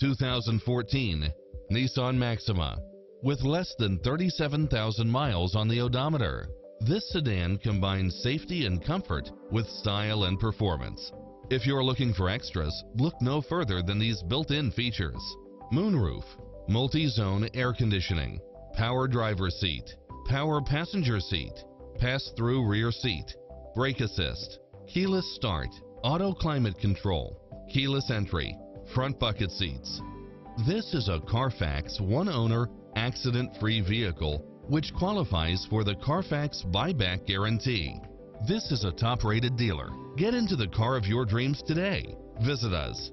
2014 Nissan Maxima. With less than 37,000 miles on the odometer, this sedan combines safety and comfort with style and performance. If you're looking for extras, look no further than these built-in features. Moonroof, multi-zone air conditioning, power driver seat, power passenger seat, pass-through rear seat, brake assist, keyless start, auto climate control, keyless entry, front bucket seats. This is a Carfax one-owner, accident-free vehicle which qualifies for the Carfax buyback guarantee. This is a top-rated dealer. Get into the car of your dreams today. Visit us.